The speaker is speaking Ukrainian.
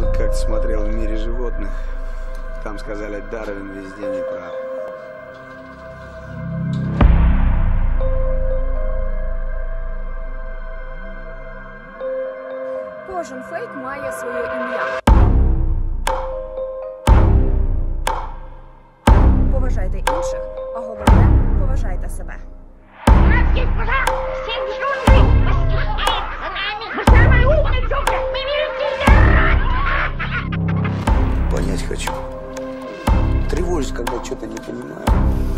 тут как-то смотрел в мире животных. Там сказали, Дарвин везде не прав. Кожен фейк має своє ім'я. Поважайте інших, а головне, поважайте себе. волнуюсь, когда что-то не понимаю.